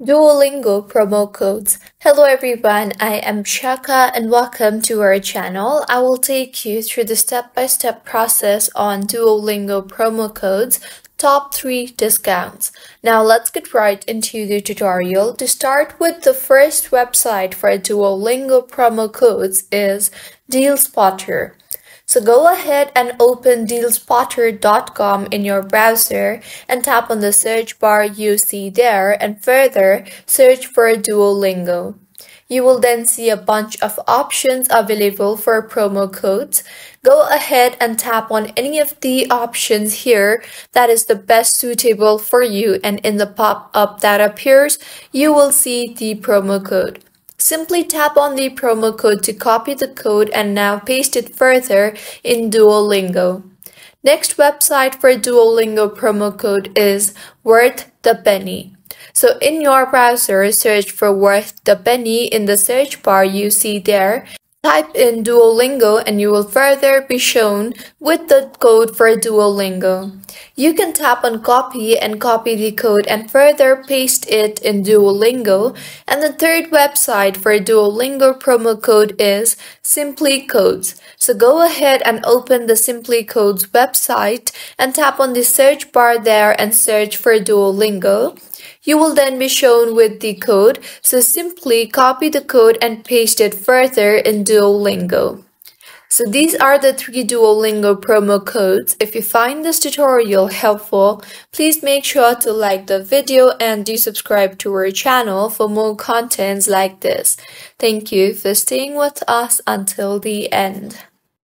Duolingo promo codes. Hello everyone, I am Shaka and welcome to our channel. I will take you through the step-by-step -step process on Duolingo promo codes, top 3 discounts. Now let's get right into the tutorial. To start with, the first website for Duolingo promo codes is DealSpotter. So go ahead and open dealspotter.com in your browser and tap on the search bar you see there and further search for Duolingo. You will then see a bunch of options available for promo codes. Go ahead and tap on any of the options here that is the best suitable for you and in the pop-up that appears, you will see the promo code. Simply tap on the promo code to copy the code and now paste it further in Duolingo. Next website for Duolingo promo code is Worth the Penny. So in your browser, search for Worth the Penny in the search bar you see there Type in Duolingo and you will further be shown with the code for Duolingo. You can tap on copy and copy the code and further paste it in Duolingo. And the third website for Duolingo promo code is Simply Codes. So go ahead and open the Simply Codes website and tap on the search bar there and search for Duolingo. You will then be shown with the code, so simply copy the code and paste it further in Duolingo. So these are the three Duolingo promo codes. If you find this tutorial helpful, please make sure to like the video and do subscribe to our channel for more contents like this. Thank you for staying with us until the end.